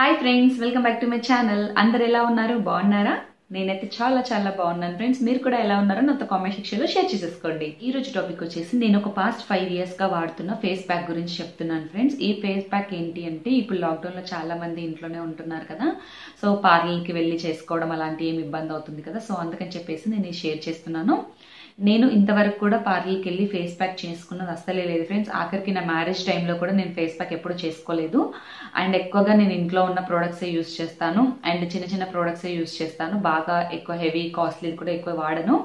Hi friends welcome back to my channel అందరు ఎలా ఉన్నారు? బాగున్నారా? నేనైతే చాలా చాలా బాగున్నాను ఫ్రెండ్స్ మీరు కూడా ఎలా ఉన్నారో నాతో కామెంట్ సెక్షన్లో షేర్ చేసేసుకోండి. ఈ రోజు టాపిక్ వచ్చేసి నేను ఒక పాస్ట్ ఫైవ్ ఇయర్స్గా వాడుతున్న ఫేస్ ప్యాక్ గురించి చెప్తున్నాను ఫ్రెండ్స్ ఈ ఫేస్ ప్యాక్ ఏంటి అంటే ఇప్పుడు లాక్డౌన్లో చాలా మంది ఇంట్లోనే ఉంటున్నారు కదా. సో పార్లర్కి వెళ్ళి చేసుకోవడం అలాంటి ఏమి ఇబ్బంది అవుతుంది కదా. సో అందుకని చెప్పేసి నేను షేర్ చేస్తున్నాను. నేను ఇంతవరకు కూడా పార్లర్కి వెళ్ళి ఫేస్ ప్యాక్ చేసుకున్నది అస్సలే లేదు ఫ్రెండ్స్. ఆఖరికి నా మ్యారేజ్ టైంలో కూడా నేను ఫేస్ ప్యాక్ ఎప్పుడు చేసుకోలేదు. అండ్ ఎక్కువగా నేను ఇంట్లో ఉన్న ప్రోడక్ట్సే యూస్ చేస్తాను. అండ్ చిన్న చిన్న ప్రోడక్ట్సే యూస్ చేస్తాను. బాగా ఎక్కువ హెవీ కాస్ట్లీ కూడా ఎక్కువ వాడను.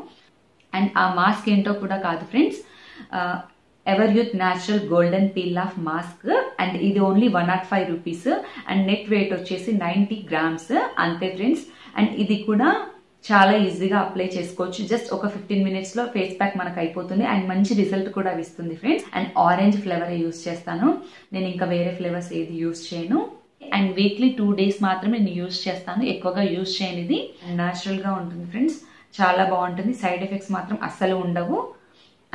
అండ్ ఆ మాస్క్ ఏంటో కూడా కాదు friends. Ever youth natural golden peel off mask. And ఇది only one not five rupees. And net weight వచ్చేసి నైంటీ గ్రామ్స్. అంతే ఫ్రెండ్స్. అండ్ ఇది కూడా చాలా ఈజీగా అప్లై చేసుకోవచ్చు. జస్ట్ ఒక ఫిఫ్టీన్ మినిట్స్లో ఫేస్ ప్యాక్ మనకు అయిపోతుంది. అండ్ మంచి రిజల్ట్ కూడా ఇస్తుంది friends and orange flavour use చేస్తాను. నేను ఇంకా వేరే ఫ్లేవర్స్ ఏది యూస్ చేయను. అండ్ వీక్లీ టూ డేస్ మాత్రమే నేను యూస్ చేస్తాను. ఎక్కువగా యూస్ చేయనిది. న్యాచురల్గా ఉంటుంది ఫ్రెండ్స్ చాలా బాగుంటుంది. సైడ్ ఎఫెక్ట్స్ మాత్రం అస్సలు ఉండవు.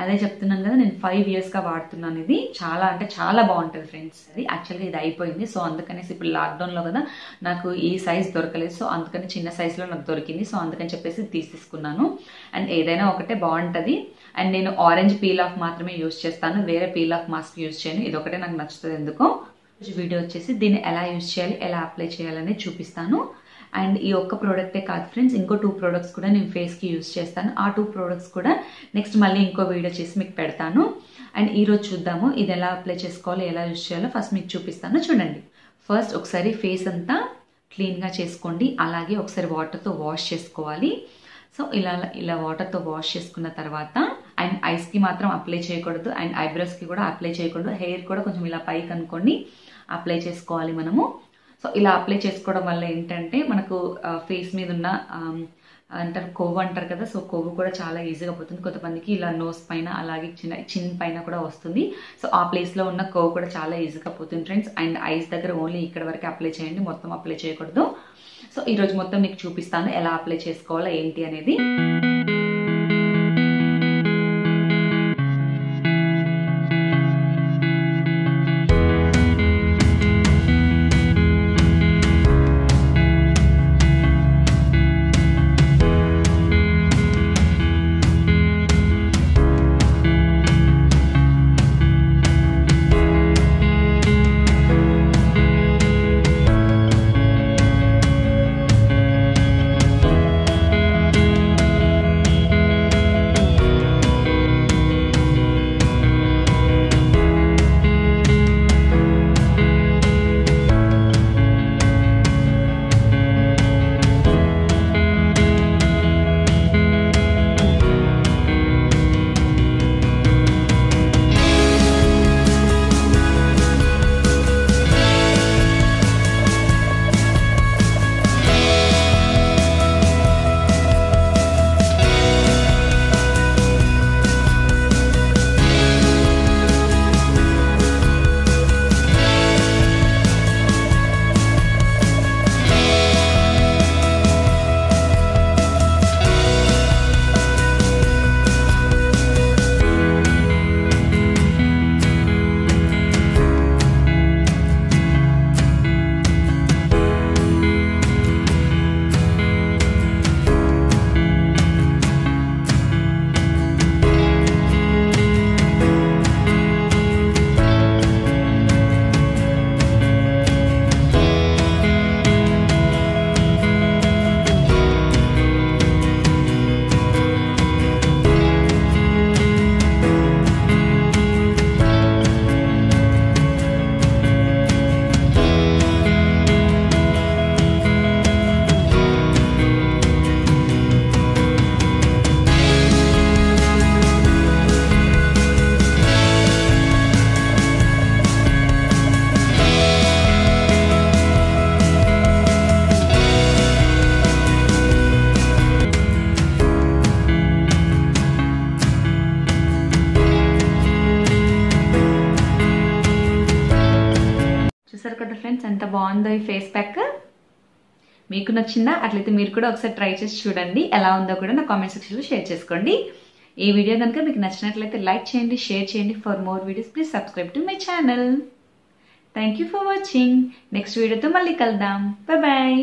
అదే చెప్తున్నాను కదా నేను ఫైవ్ ఇయర్స్గా వాడుతున్నాను ఇది. చాలా అంటే చాలా బాగుంటుంది ఫ్రెండ్స్ అది యాక్చువల్గా ఇది అయిపోయింది. సో అందుకనేసి ఇప్పుడు లాక్డౌన్లో కదా నాకు ఈ సైజ్ దొరకలేదు. సో అందుకని చిన్న సైజులో నాకు దొరికింది. సో అందుకని చెప్పేసి తీసేసుకున్నాను. అండ్ ఏదైనా ఒకటే బాగుంటుంది. అండ్ నేను ఆరెంజ్ పీల్ ఆఫ్ మాత్రమే యూస్ చేస్తాను. వేరే పీల్ ఆఫ్ మాస్క్ యూస్ చేయను. ఇది ఒకటే నాకు నచ్చుతుంది ఎందుకో. వీడియో వచ్చేసి దీన్ని ఎలా యూస్ చేయాలి ఎలా అప్లై చేయాలనేది చూపిస్తాను. అండ్ ఈ ఒక్క ప్రోడక్టే కాదు ఫ్రెండ్స్ ఇంకో టూ ప్రోడక్ట్స్ కూడా నేను ఫేస్కి యూస్ చేస్తాను. ఆ టూ ప్రోడక్ట్స్ కూడా నెక్స్ట్ మళ్ళీ ఇంకో వీడియో చేసి మీకు పెడతాను. అండ్ ఈరోజు చూద్దాము ఇది ఎలా అప్లై చేసుకోవాలి ఎలా యూస్ చేయాలో ఫస్ట్ మీకు చూపిస్తాను. చూడండి. ఫస్ట్ ఒకసారి ఫేస్ అంతా క్లీన్గా చేసుకోండి. అలాగే ఒకసారి వాటర్తో వాష్ చేసుకోవాలి. సో ఇలా ఇలా వాటర్తో వాష్ చేసుకున్న తర్వాత అండ్ ఐస్కి మాత్రం అప్లై చేయకూడదు అండ్ ఐబ్రోస్కి కూడా అప్లై చేయకూడదు. హెయిర్ కూడా కొంచెం ఇలా పైకి అనుకోండి అప్లై చేసుకోవాలి మనము. సో ఇలా అప్లై చేసుకోవడం వల్ల ఏంటంటే మనకు ఫేస్ మీద ఉన్న అంటారు కొవ్వు అంటారు కదా సో కొవ్వు కూడా చాలా ఈజీగా పోతుంది. కొంతమందికి ఇలా నోస్ పైన అలాగే చిన్న చిన్ పైన కూడా వస్తుంది. సో ఆ ప్లేస్లో ఉన్న కొవ్వు కూడా చాలా ఈజీగా పోతుంది ఫ్రెండ్స్ అండ్ ఐస్ దగ్గర ఓన్లీ ఇక్కడ వరకు అప్లై చేయండి మొత్తం అప్లై చేయకూడదు. సో ఈరోజు మొత్తం మీకు చూపిస్తాను ఎలా అప్లై చేసుకోవాలో ఏంటి అనేది. ఫ్రెండ్స్ ఎంత బాగుందో ఈ ఫేస్ ప్యాక్ మీకు నచ్చిందా అట్లయితే మీరు కూడా ఒకసారి ట్రై చేసి చూడండి. ఎలా ఉందో కూడా నా కామెంట్ సెక్షన్లో షేర్ చేసుకోండి. ఈ వీడియో కనుక మీకు నచ్చినట్లయితే లైక్ చేయండి షేర్ చేయండి. For more videos please subscribe to my channel thank you for watching next వీడియోతో మళ్ళీ కలుద్దాం. బాయ్